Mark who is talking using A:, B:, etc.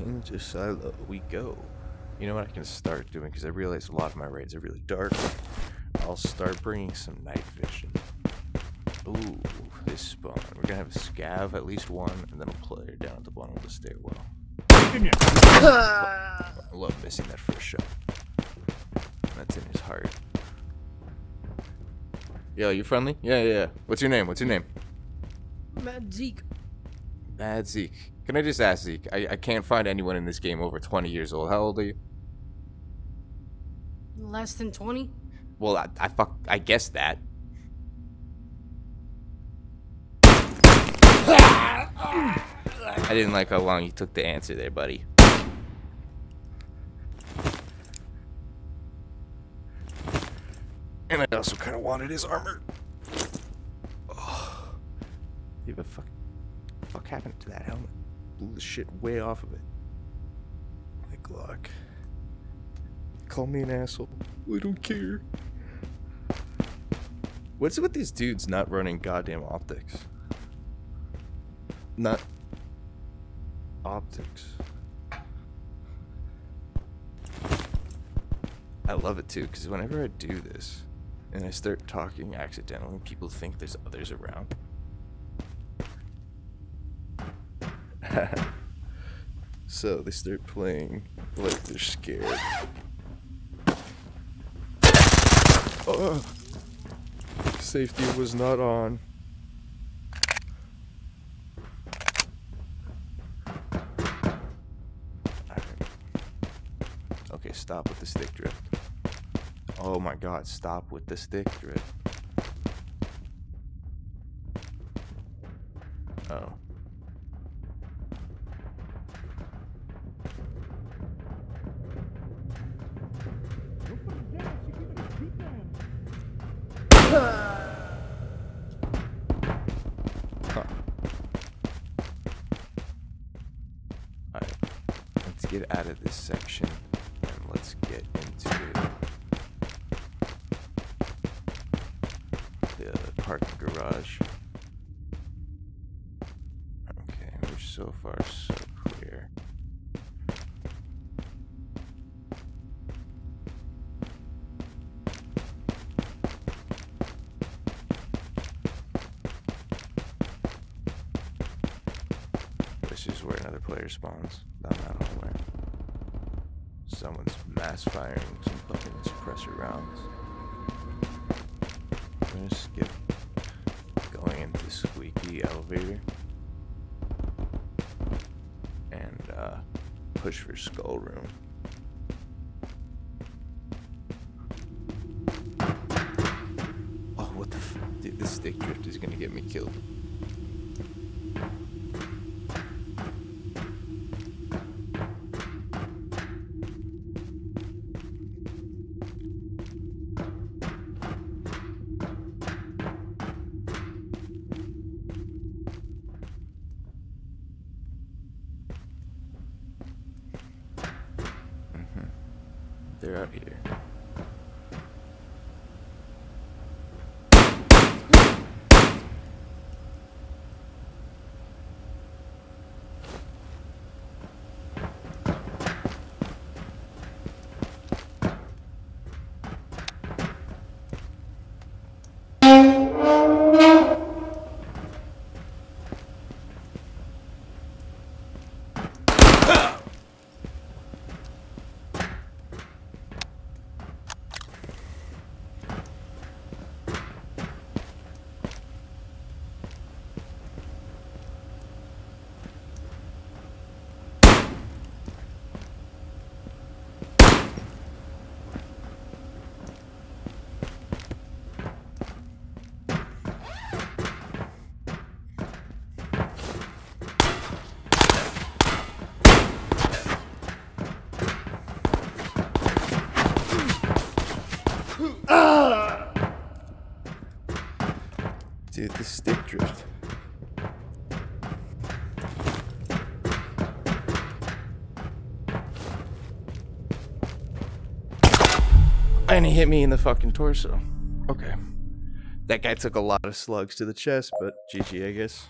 A: into silo we go. You know what I can start doing because I realize a lot of my raids are really dark. I'll start bringing some night vision. Ooh, this spawn. We're gonna have a scav, at least one, and then a player down at the bottom of the stairwell. I love missing that first shot. That's in his heart. Yo, you friendly? Yeah, yeah, yeah. What's your name? What's your name?
B: Mad Zeke.
A: Mad Zeke. Can I just ask Zeke? I, I can't find anyone in this game over 20 years old. How old are you?
B: Less than 20?
A: Well, I, I fuck. I guess that. I didn't like how long you took to answer there, buddy. And I also kind of wanted his armor. Oh. Leave a fuck. Fuck happened to that helmet? Blew the shit way off of it. My Glock. Call me an asshole. I don't care. What's with these dudes not running goddamn optics? Not optics. I love it too, because whenever I do this and I start talking accidentally, people think there's others around. so they start playing like they're scared. Oh, safety was not on. Okay, stop with the stick drift. Oh my god, stop with the stick drift. Oh. Alright, let's get out of this section and let's get into the parking garage. Okay, we're so far so clear. Where another player spawns hallway. Someone's mass firing some fucking suppressor rounds. I'm gonna skip going into squeaky elevator and uh, push for skull room. Oh, what the f- dude? This stick drift is gonna get me killed. They're out here. Dude, the stick drift. And he hit me in the fucking torso. Okay. That guy took a lot of slugs to the chest, but GG, I guess.